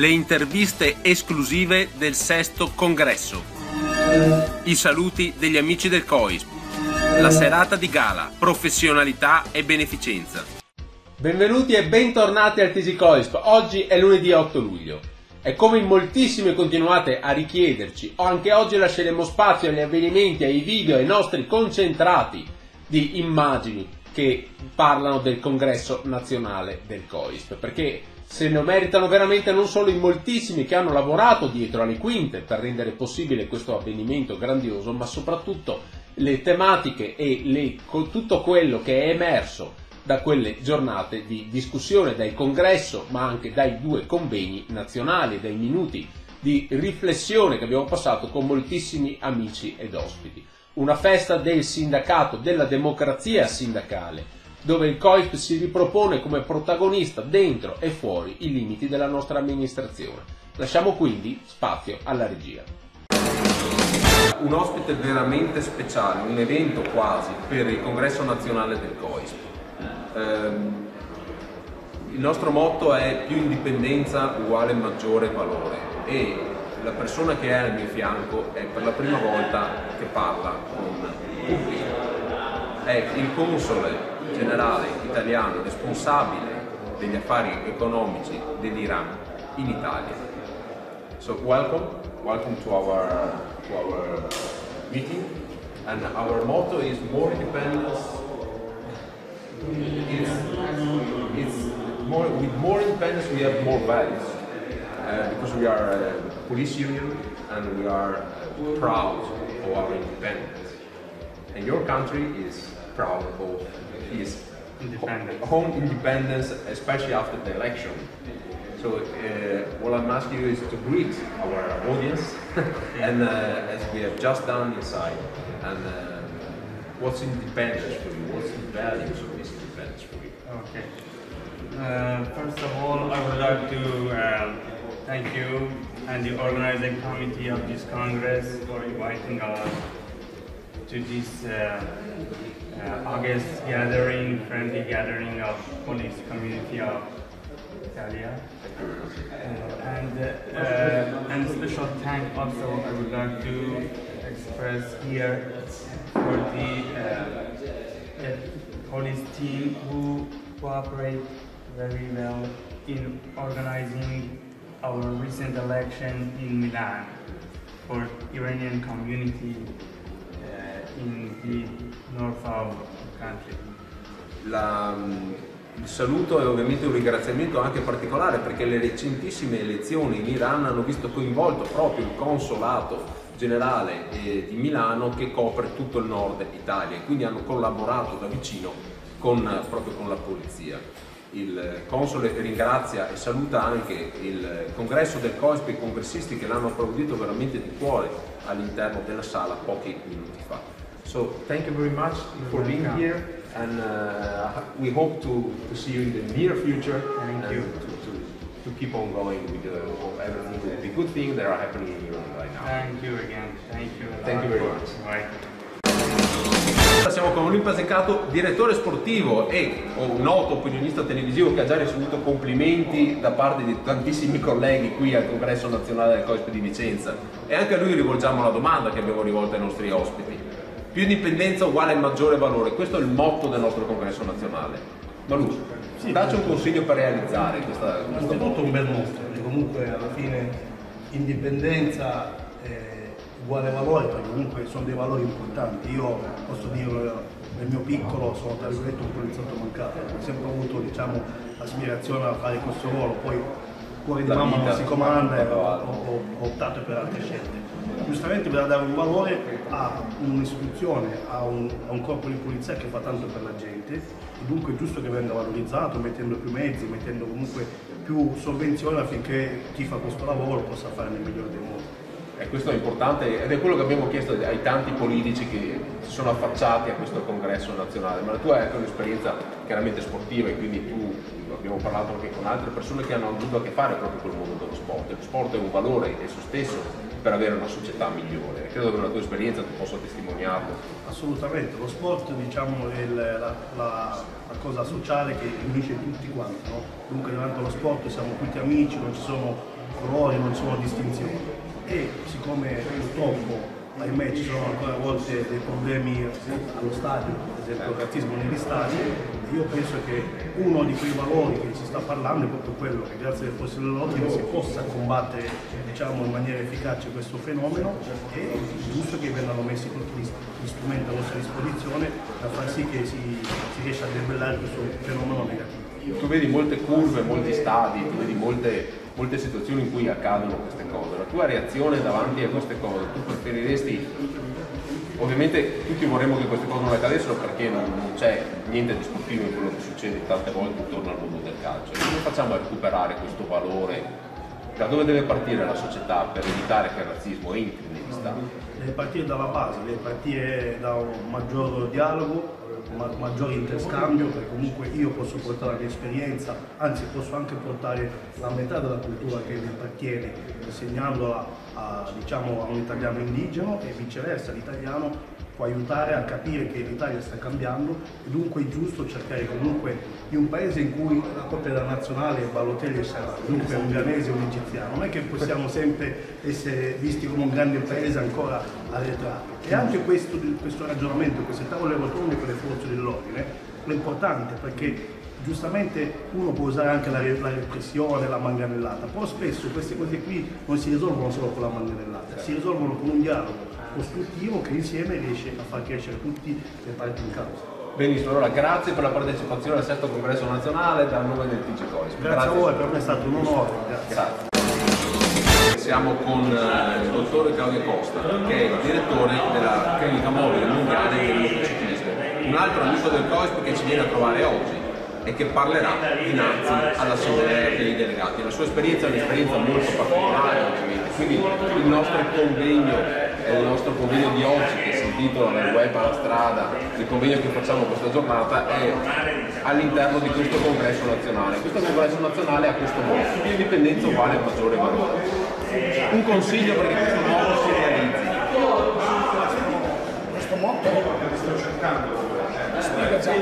le interviste esclusive del sesto congresso, i saluti degli amici del COISP, la serata di gala, professionalità e beneficenza. Benvenuti e bentornati al Tisi COISP. Oggi è lunedì 8 luglio. E come in moltissime continuate a richiederci, anche oggi lasceremo spazio agli avvenimenti, ai video, ai nostri concentrati di immagini che parlano del congresso nazionale del COISP, perché se ne meritano veramente non solo i moltissimi che hanno lavorato dietro alle quinte per rendere possibile questo avvenimento grandioso, ma soprattutto le tematiche e le, tutto quello che è emerso da quelle giornate di discussione, dal congresso, ma anche dai due convegni nazionali, dai minuti di riflessione che abbiamo passato con moltissimi amici ed ospiti. Una festa del sindacato, della democrazia sindacale, dove il COIP si ripropone come protagonista dentro e fuori i limiti della nostra amministrazione. Lasciamo quindi spazio alla regia. Un ospite veramente speciale, un evento quasi per il congresso nazionale del COISP. Eh, il nostro motto è più indipendenza uguale maggiore valore e la persona che è al mio fianco è per la prima volta che parla con pubblico. È il console generale italiano responsabile degli affari economici dell'Iran in Italia. So welcome, welcome to our, to our meeting and our motto is more independence. It's, it's more, with more independence we have more values uh, because we are a police union and we are proud of our independence. And your country is proud of his independence. home independence, especially after the election. So uh, what I'm asking you is to greet our audience, and uh, as we have just done inside, and uh, what's independence for you? What's the values of this independence for you? Okay. Uh, first of all, I would like to uh, thank you and the organizing committee of this Congress for inviting us to this uh, August gathering, friendly gathering of Polish community of Italia. Uh, and, uh, and special thank also I would like to express here for the, uh, police team who cooperate very well in organizing our recent election in Milan for Iranian community uh, in the north country. La, il saluto e ovviamente un ringraziamento anche particolare perché le recentissime elezioni in Iran hanno visto coinvolto proprio il consolato generale eh, di Milano che copre tutto il nord Italia e quindi hanno collaborato da vicino con, proprio con la polizia. Il console ringrazia e saluta anche il congresso del COSP e i congressisti che l'hanno applaudito veramente di cuore all'interno della sala pochi minuti fa. So thank you very much for being here and uh, we hope to, to see you in the near future thank you. To, to, to keep on going with uh, everything, the good things that are happening in Europe right now. Thank you again. Thank you. Thank you very much. Right. Siamo con Olimpa Zeccato, direttore sportivo e un noto opinionista televisivo che ha già ricevuto complimenti da parte di tantissimi colleghi qui al Congresso Nazionale del COSP di Vicenza e anche a lui rivolgiamo la domanda che abbiamo rivolto ai nostri ospiti. Più indipendenza uguale maggiore valore, questo è il motto del nostro congresso nazionale. Manu, sì, dacci un consiglio per realizzare questa... Innanzitutto un bel motto, perché comunque alla fine indipendenza è uguale valore, perché comunque sono dei valori importanti. Io posso dirlo nel mio piccolo sono tra virgolette un poliziotto mancato, ho sempre avuto diciamo, aspirazione a fare questo ruolo, poi cuore di mamma non si comanda e ho, ho, ho optato per altre scelte giustamente bisogna dare un valore a un'istituzione, a, un, a un corpo di polizia che fa tanto per la gente dunque è giusto che venga valorizzato mettendo più mezzi, mettendo comunque più sovvenzioni affinché chi fa questo lavoro possa fare nel migliore dei modi. E questo è importante ed è quello che abbiamo chiesto ai tanti politici che si sono affacciati a questo congresso nazionale, ma tu hai anche un'esperienza chiaramente sportiva e quindi tu abbiamo parlato anche con altre persone che hanno avuto a che fare proprio con il mondo dello sport. Lo sport è un valore esso stesso per avere una società migliore. Credo che nella tua esperienza tu possa testimoniarlo. Assolutamente, lo sport diciamo, è la, la, la, cosa sociale che unisce tutti quanti. No? Dunque davanti allo sport siamo tutti amici, non ci sono colori, non ci sono distinzioni. E siccome purtroppo ahimè ci sono ancora a volte dei problemi allo stadio, ad esempio il razzismo negli stadi, io penso che uno di quei valori che ci sta parlando è proprio quello che grazie alle forze dell'ordine si possa combattere diciamo, in maniera efficace questo fenomeno e è giusto che vengano messi tutti gli strumenti a nostra disposizione per far sì che si, si riesca a debellare questo fenomeno negativo. Tu vedi molte curve, molti stadi, tu vedi molte molte situazioni in cui accadono queste cose. La tua reazione davanti a queste cose, tu preferiresti, ovviamente tutti vorremmo che queste cose non accadessero perché non, c'è niente di sportivo in quello che succede tante volte intorno al mondo del calcio. Come facciamo a recuperare questo valore? Da dove deve partire la società per evitare che il razzismo entri negli stati? Deve partire dalla base, deve partire da un maggior dialogo, ma- maggiore interscambio, perché comunque io posso portare la mia esperienza, anzi posso anche portare la metà della cultura che mi appartiene, insegnandola a, diciamo, a un italiano indigeno e viceversa l'italiano può aiutare a capire che l'Italia sta cambiando. E dunque è giusto cercare comunque in un paese in cui la coppia della nazionale Balotelli sarà dunque un ghanese o un egiziano, non è che possiamo sempre essere visti come un grande paese ancora arretrato. E anche questo, questo ragionamento, queste tavole rotonde con le forze dell'ordine è importante perché giustamente uno può usare anche la, la, repressione, la manganellata, però spesso queste cose qui non si risolvono solo con la manganellata, si risolvono con un dialogo costruttivo che insieme riesce a far crescere tutti le parti in causa. Benissimo, allora grazie per la partecipazione al sesto congresso nazionale dal nome del TG Colis. Grazie, grazie, a voi, per me è stato un onore. Grazie. grazie. Siamo con eh, il dottore Claudio Costa, che è il direttore della clinica mobile mondiale motociclismo. Un altro amico del COISP che ci viene a trovare oggi e che parlerà dinanzi all'assemblea dei delegati. La sua esperienza è un'esperienza molto particolare ovviamente, quindi il nostro convegno, il nostro convegno di oggi che si intitola nel web alla strada, il convegno che facciamo questa giornata è all'interno di questo congresso nazionale. Questo congresso nazionale ha questo motto, più indipendenza uguale maggiore valore. Un consiglio perché questo modo si realizzi. Questo motto spiega già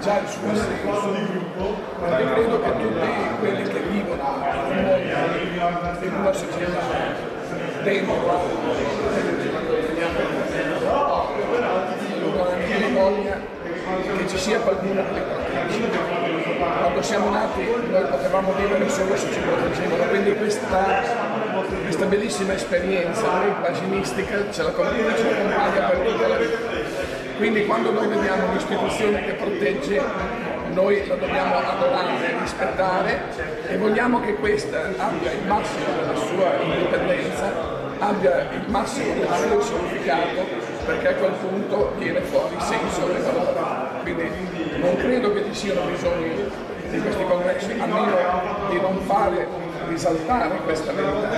già il suo senso, perché credo che tutti quelli che vivono in una società, dentro, voglia che ci sia qualcuno che le protegge. Quando siamo nati noi potevamo vivere solo se ci proteggevano, quindi questa, questa bellissima esperienza, quasi mistica, ce la compagna per tutta la vita. Quindi quando noi vediamo un'istituzione che protegge, noi la dobbiamo adorare, rispettare e vogliamo che questa abbia il massimo della sua indipendenza, abbia il massimo del suo significato, perché a quel punto viene fuori il senso e valore. Quindi non credo che ci siano bisogni di questi congressi, a meno di non fare risaltare questa verità,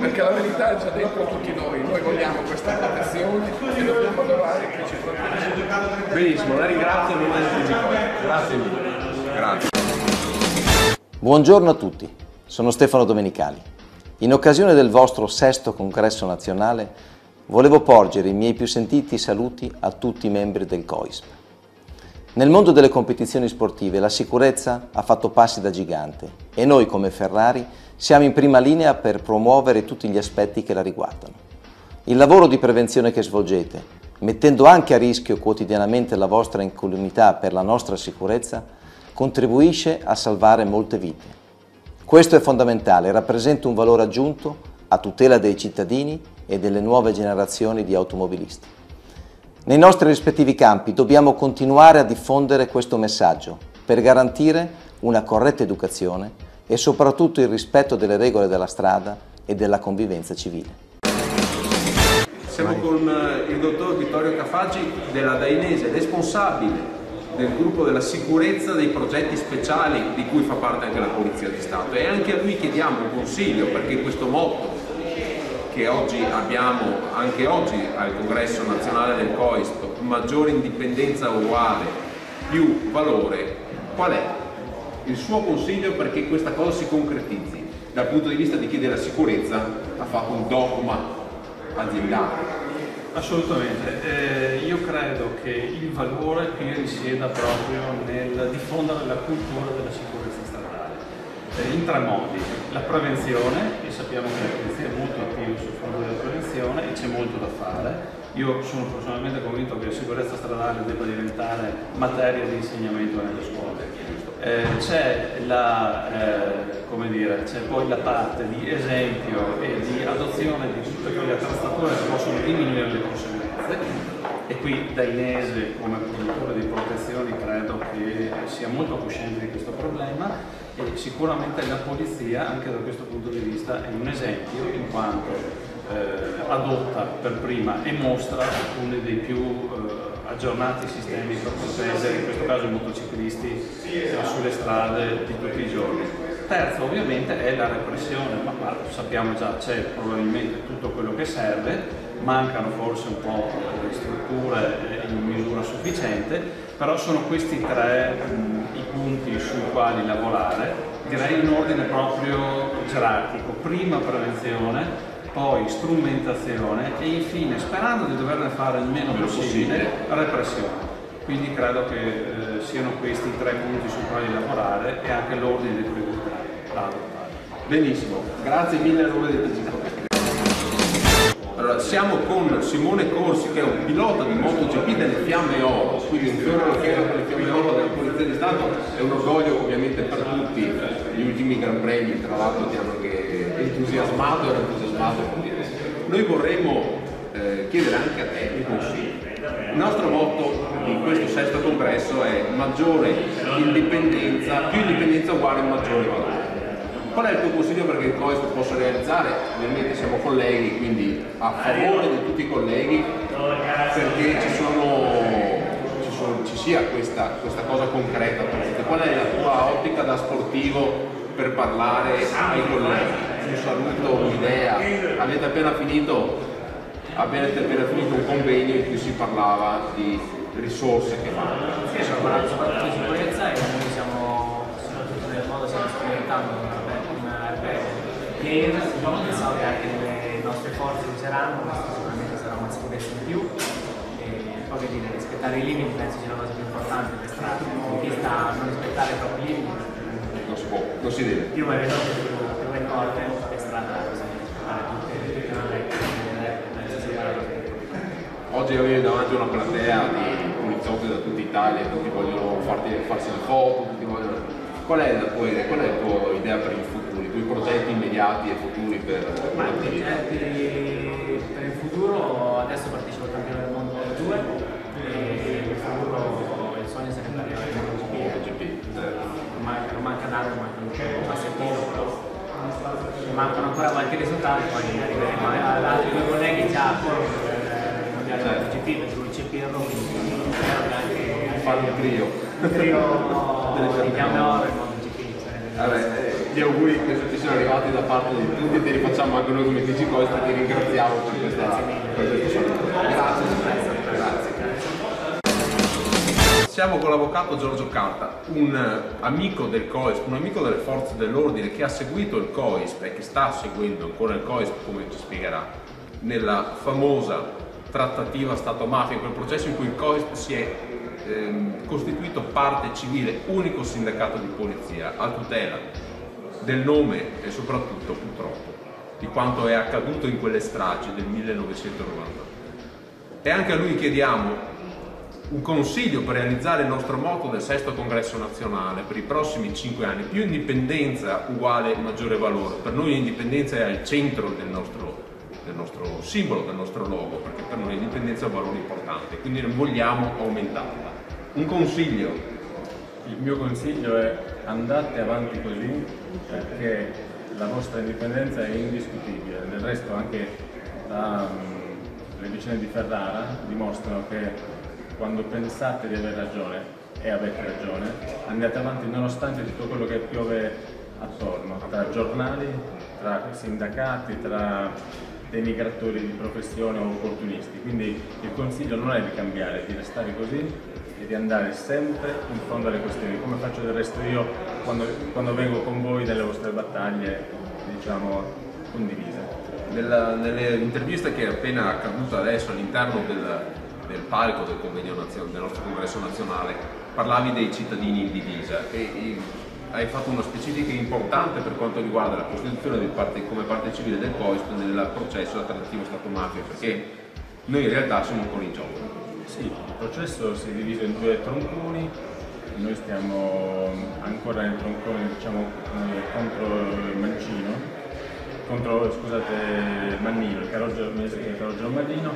perché la verità è già dentro tutti noi, noi vogliamo questa protezione e dobbiamo adorare chi ci protegge. Benissimo, la ringrazio non Grazie mille. Grazie. Buongiorno a tutti, sono Stefano Domenicali. In occasione del vostro sesto congresso nazionale volevo porgere i miei più sentiti saluti a tutti i membri del COISP. Nel mondo delle competizioni sportive la sicurezza ha fatto passi da gigante e noi come Ferrari siamo in prima linea per promuovere tutti gli aspetti che la riguardano. Il lavoro di prevenzione che svolgete, mettendo anche a rischio quotidianamente la vostra incolumità per la nostra sicurezza, contribuisce a salvare molte vite. Questo è fondamentale e rappresenta un valore aggiunto a tutela dei cittadini e delle nuove generazioni di automobilisti. Nei nostri rispettivi campi dobbiamo continuare a diffondere questo messaggio per garantire una corretta educazione e soprattutto il rispetto delle regole della strada e della convivenza civile. Siamo con eh, il dottor Vittorio Cafaggi della Dainese, responsabile del gruppo della sicurezza dei progetti speciali di cui fa parte anche la Polizia di Stato e anche a lui chiediamo un consiglio perché questo motto che oggi abbiamo anche oggi al congresso nazionale del COISP, maggiore indipendenza uguale, più valore, qual è il suo consiglio perché questa cosa si concretizzi? Dal punto di vista di chi della sicurezza ha fatto un dogma aziendale. Assolutamente, eh, io credo che il valore qui risieda proprio nel diffondere la cultura della sicurezza stradale. Eh, in tre modi. La prevenzione, e sappiamo che la polizia è molto attiva sul fronte della prevenzione e c'è molto da fare. Io sono personalmente convinto che la sicurezza stradale debba diventare materia di insegnamento nelle scuole. Eh, c'è, eh, poi la parte di esempio e di adozione di tutte quelle attrezzature che possono diminuire le conseguenze e qui da Inese come produttore di protezioni credo che sia molto cosciente di questo problema e sicuramente la polizia anche da questo punto di vista è un esempio in quanto eh, adotta per prima e mostra alcuni dei più eh, aggiornati sistemi per proteggere in questo caso i motociclisti eh, sulle strade di tutti i giorni. Terzo ovviamente è la repressione, ma, ma sappiamo già c'è probabilmente tutto quello che serve, mancano forse un po' le strutture in misura sufficiente, però sono questi tre mh, i punti sui quali lavorare, direi in ordine proprio gerarchico, prima prevenzione, poi strumentazione e infine, sperando di doverne fare il meno possibile, repressione. Quindi credo che eh, siano questi i tre punti sui quali lavorare e anche l'ordine di priorità da adottare. Benissimo, grazie mille a nome del TG allora, siamo con Simone Corsi che è un pilota di MotoGP delle Fiamme Oro, quindi un fiore all'occhiello per le Fiamme Oro della Polizia di Stato, è un orgoglio ovviamente per tutti, gli ultimi Gran Premi tra l'altro ti hanno anche entusiasmato e entusiasmato. Noi vorremmo eh, chiedere anche a te un consiglio. Il nostro motto di questo sesto congresso è maggiore indipendenza, più indipendenza uguale maggiore valore. Qual è il tuo consiglio perché il COISP possa realizzare? Ovviamente siamo colleghi, quindi a favore di tutti i colleghi perché ci, sono, ci, sono, ci sia questa, questa, cosa concreta. Qual è la tua ottica da sportivo per parlare ai colleghi? Un saluto, un'idea. Avete appena finito, avete appena finito un convegno in cui si parlava di risorse che fanno. Sì, abbiamo parlato soprattutto di sicurezza e noi siamo soprattutto nel modo stiamo sperimentando che diciamo pensavo che anche le nostre forze useranno, questo sicuramente sarà una sicurezza in più. E poi che dire, rispettare i limiti penso sia la cosa più importante per strada. Chi sta a non rispettare i propri limiti non si può, non si deve. Più è veloce, più, più è forte, per strada bisogna rispettare tutte le penso sia la cosa Oggi avevi davanti una platea di poliziotti da tutta Italia, tutti vogliono farti, farsi le foto, tutti vogliono... Qual è la tua, qual è la tua idea per il futuro? I progetti immediati e futuri per, per Ma i progetti per il futuro, adesso partecipo al campione del mondo 2 e il futuro il sogno sarebbe arrivare in MotoGP. Non manca, non manca tanto, manca un passettino, però mancano ancora qualche risultato, poi arriveremo ad altri due colleghi già con il mondiale certo. MotoGP, per lui c'è Pirro, quindi anche fare un trio. Un trio di fiamme oro in MotoGP. Vabbè, gli auguri che ti sono arrivati da parte di tutti e te li facciamo anche noi come TG Coast e ti ringraziamo per questa, per. Grazie, grazie. Siamo con l'avvocato Giorgio Carta, un amico del COISP, un amico delle forze dell'ordine che ha seguito il COISP e che sta seguendo ancora il COISP, come ci spiegherà, nella famosa trattativa Stato-mafia, quel processo in cui il COISP si è ehm, costituito parte civile, unico sindacato di polizia a tutela del nome e soprattutto purtroppo di quanto è accaduto in quelle stragi del 1990. E anche a lui chiediamo un consiglio per realizzare il nostro motto del sesto congresso nazionale per i prossimi cinque anni, più indipendenza uguale maggiore valore. Per noi l'indipendenza è al centro del nostro, del nostro simbolo, del nostro logo, perché per noi l'indipendenza è un valore importante, quindi vogliamo aumentarla. Un consiglio il mio consiglio è andate avanti così perché la vostra indipendenza è indiscutibile. Del resto anche la, mm, le vicende di Ferrara dimostrano che quando pensate di avere ragione e avete ragione, andate avanti nonostante tutto quello che piove attorno, tra giornali, tra sindacati, tra denigratori di professione o opportunisti. Quindi il consiglio non è di cambiare, di restare così e di andare sempre in fondo alle questioni, come faccio del resto io quando, quando vengo con voi nelle vostre battaglie, diciamo, condivise. Nella, nell'intervista che è appena accaduta adesso all'interno del, del palco del, del nostro congresso nazionale, parlavi dei cittadini in divisa e, e hai fatto una specifica importante per quanto riguarda la costituzione parte, come parte civile del COISP nel processo trattativo Stato-mafia, perché noi in realtà siamo ancora in gioco. Sì, il processo si è diviso in due tronconi, noi stiamo ancora nel troncone diciamo, contro il Mancino, contro scusate, Mannino, il Carogero Mannino,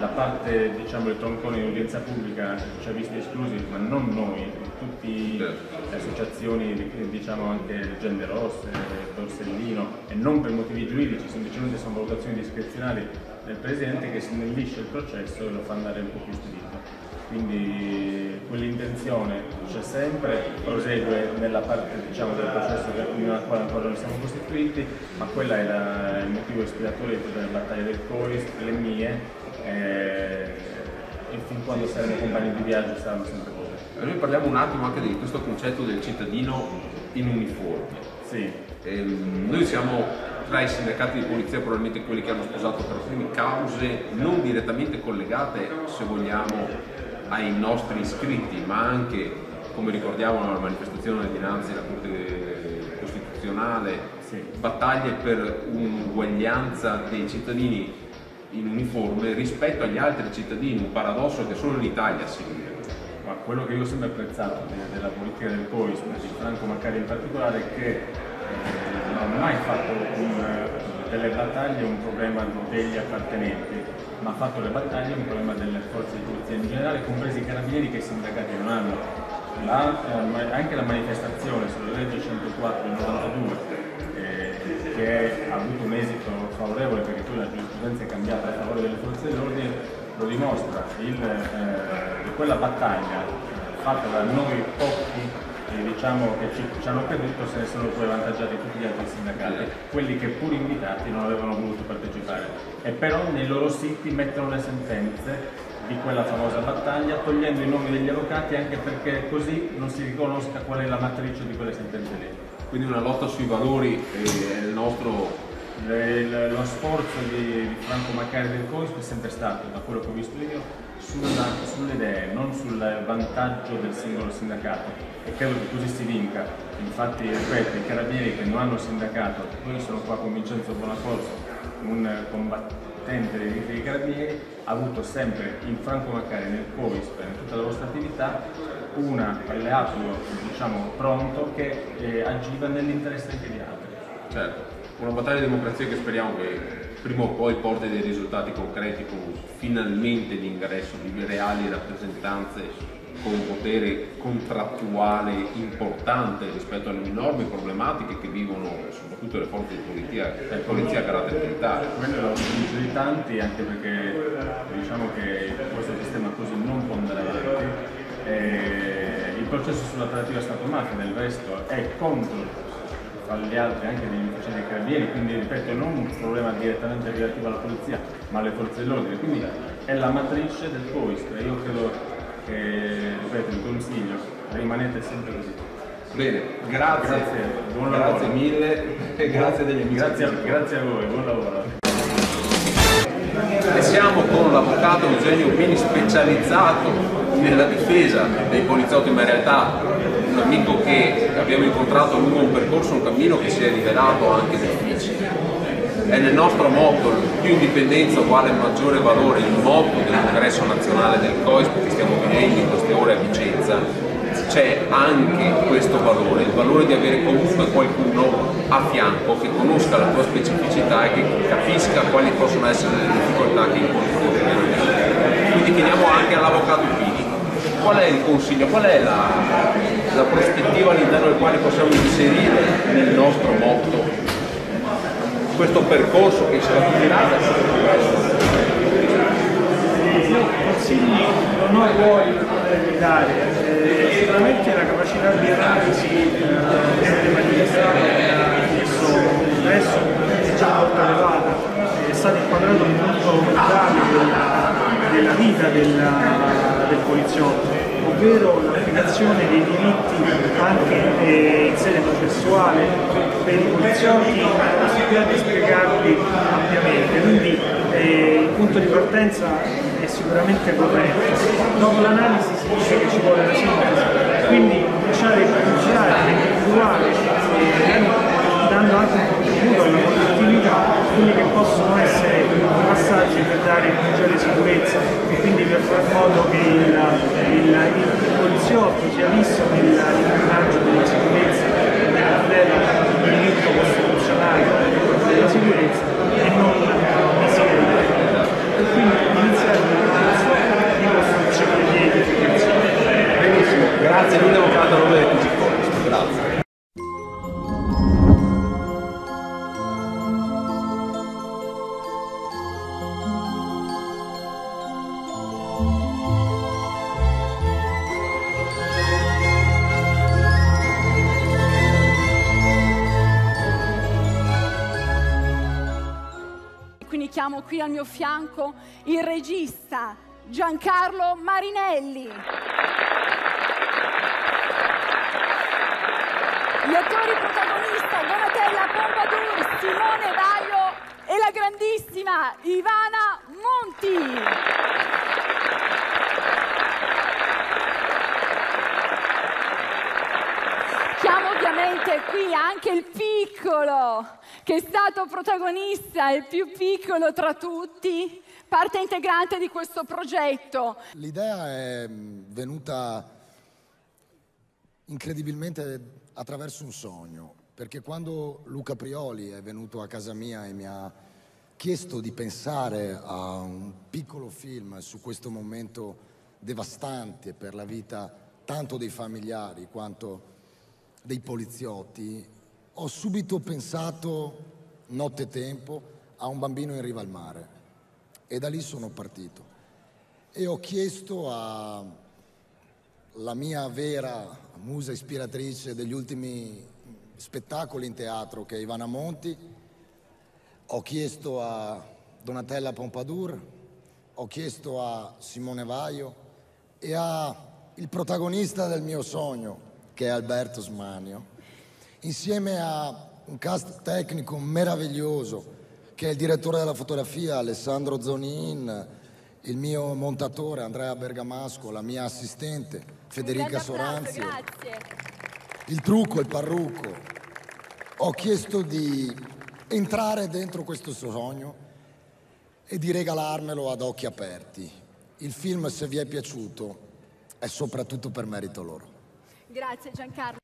la parte diciamo, del troncone in udienza pubblica ci ha visti esclusi, ma non noi, tutte le associazioni, diciamo anche Gende Rosse, Borsellino, e non per motivi giuridici, semplicemente sono valutazioni discrezionali del Presidente che snellisce il processo e lo fa andare un po' più spedito quindi quell'intenzione c'è sempre, prosegue nella parte diciamo, del processo nella quale ancora non siamo costituiti, ma quello era il motivo ispiratore delle battaglie del COIS, le mie, eh, e fin quando saremo compagni di viaggio saranno sempre così. Noi parliamo un attimo anche di questo concetto del cittadino in uniforme. Sì. Eh, noi siamo tra i sindacati di polizia probabilmente quelli che hanno sposato per primi cause non direttamente collegate, se vogliamo, ai nostri iscritti, ma anche, come ricordiamo, alla manifestazione dinanzi alla Corte Costituzionale, sì. battaglie per un'uguaglianza dei cittadini in uniforme rispetto agli altri cittadini, un paradosso che solo in Italia si vive. Ma quello che io ho sempre apprezzato della politica del COIS, di Franco Maccari in particolare, è che eh, non ha mai fatto un, delle battaglie un problema degli appartenenti, ma ha fatto le battaglie un problema delle forze di polizia in generale, compresi i carabinieri che i sindacati non hanno. La, eh, anche la manifestazione sulla legge 104 del 92 eh, che ha avuto un esito favorevole perché poi la giurisprudenza è cambiata a favore delle forze dell'ordine lo dimostra, il, eh, quella battaglia fatta da noi pochi e diciamo che ci, ci, hanno creduto se ne sono poi avvantaggiati tutti gli altri sindacati, quelli che pur invitati non avevano voluto partecipare. E però nei loro siti mettono le sentenze di quella famosa battaglia togliendo i nomi degli avvocati anche perché così non si riconosca qual è la matrice di quelle sentenze lì. Quindi una lotta sui valori è il nostro le, lo sforzo di, di Franco Maccari del COISP è sempre stato, da quello che ho visto io, sulla, sulle idee, non sul vantaggio del singolo sindacato e credo che così si vinca. Infatti, ripeto, i carabinieri che non hanno sindacato, poi sono qua con Vincenzo Bonacorso, un combattente dei diritti dei carabinieri, ha avuto sempre in Franco Maccari, nel COISP, in tutta la vostra attività, un alleato diciamo, pronto che eh, agiva nell'interesse anche di altri. Certo una battaglia di democrazia che speriamo che prima o poi porti dei risultati concreti con finalmente l'ingresso di reali rappresentanze con un potere contrattuale importante rispetto alle enormi problematiche che vivono soprattutto le forze di polizia, eh, polizia a carattere militare. Quello è l'utilizzo di tanti anche perché diciamo che questo sistema così non può andare avanti. E il processo sulla trattativa Stato-mafia del resto è contro agli altri anche degli uffici dei carabinieri, quindi ripeto non un problema direttamente relativo alla polizia ma alle forze dell'ordine, quindi è la matrice del COISP e io credo che, ripeto, il consiglio, rimanete sempre così. Bene, grazie, grazie, buon grazie mille. E grazie degli amici. Grazie, grazie a voi, buon lavoro. E siamo con l'avvocato Eugenio Pini specializzato nella difesa dei poliziotti, ma in realtà amico che abbiamo incontrato lungo un percorso, un cammino che si è rivelato anche difficile. È nel nostro motto, più indipendenza uguale maggiore valore, il motto del congresso nazionale del COISP che stiamo vivendo in queste ore a Vicenza, c'è anche questo valore, il valore di avere comunque qualcuno a fianco che conosca la tua specificità e che capisca quali possono essere le difficoltà che incontri. Quindi chiediamo anche all'avvocato Pini qual è il consiglio, qual è la, la prospettiva all'interno del quale possiamo inserire nel nostro motto questo percorso che sarà culminato io consigli non ho poi di dare, eh, sicuramente la capacità di analisi eh, del tema di questo adesso è già molto elevata, è stato inquadrato in un vitale della, della vita della, del poliziotto, ovvero l'applicazione dei diritti anche eh, in sede processuale per i poliziotti, possibilità di spiegarli ampiamente. Quindi eh, il punto di partenza è sicuramente corretto. Dopo l'analisi si dice che ci vuole la sintesi quindi lasciare iniziare, individuare, eh, dando anche un contributo alla collettività, quelli che possono essere i passaggi per dare maggiore sicurezza e quindi per far modo che il, il, il poliziotto sia visto nel montaggio della sicurezza della tutela del diritto costituzionale della sicurezza e non la sicurezza. E quindi iniziare una di costruzione di edificazione. Benissimo, grazie Luigi Avvocato a Quindi chiamo qui al mio fianco il regista Giancarlo Marinelli. Gli attori protagonista Donatella Pompadour, Simone Vaio e la grandissima Ivana Monti. Chiamo ovviamente qui anche il piccolo, che è stato protagonista, il più piccolo tra tutti, parte integrante di questo progetto. L'idea è mh, venuta incredibilmente attraverso un sogno, perché quando Luca Prioli è venuto a casa mia e mi ha chiesto di pensare a un piccolo film su questo momento devastante per la vita tanto dei familiari quanto dei poliziotti, ho subito pensato nottetempo a un bambino in riva al mare. E da lì sono partito. E ho chiesto alla mia vera musa ispiratrice degli ultimi spettacoli in teatro che è Ivana Monti, ho chiesto a Donatella Pompadour, ho chiesto a Simone Vaio e a il protagonista del mio sogno, che è Alberto Smanio, insieme a un cast tecnico meraviglioso, che è il direttore della fotografia Alessandro Zonin, il mio montatore Andrea Bergamasco, la mia assistente Federica Soranzio, Grazie. il trucco, il parrucco. Ho chiesto di entrare dentro questo sogno e di regalarmelo ad occhi aperti. Il film, se vi è piaciuto, è soprattutto per merito loro. Grazie Giancarlo.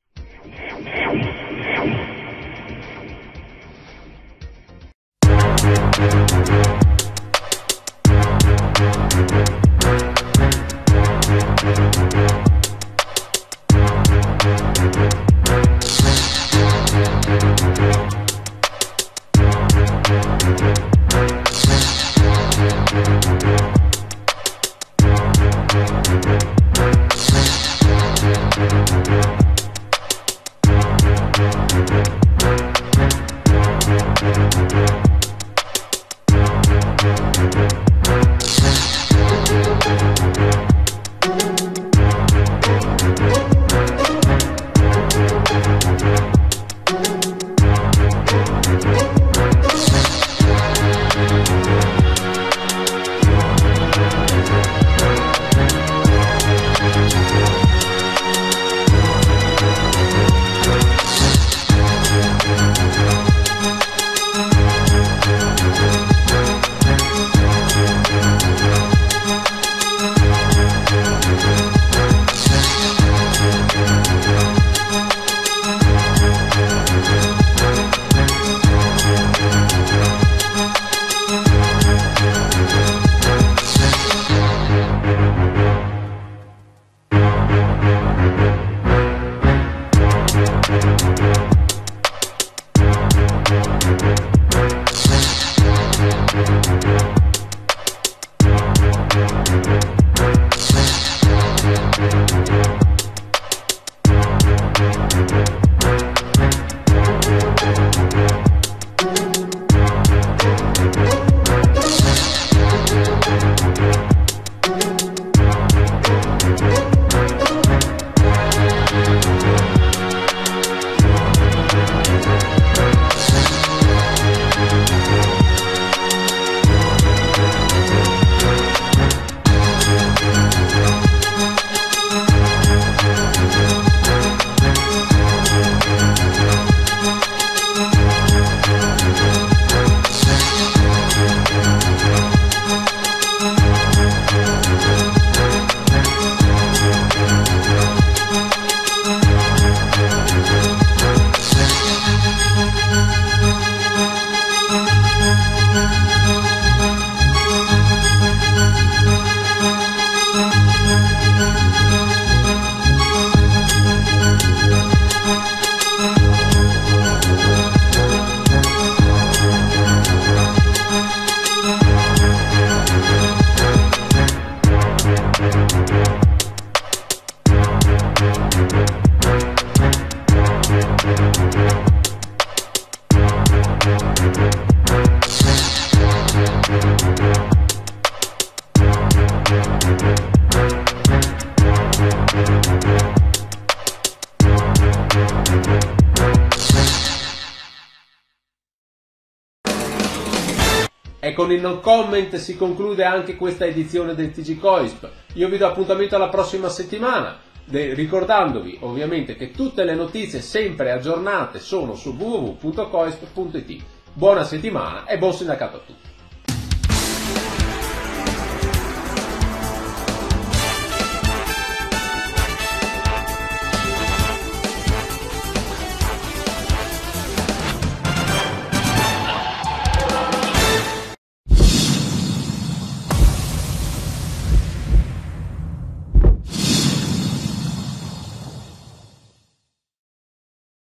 Con il no comment si conclude anche questa edizione del TG Coisp. Io vi do appuntamento alla prossima settimana, ricordandovi ovviamente che tutte le notizie sempre aggiornate sono su www.coisp.it. Buona settimana e buon sindacato a tutti.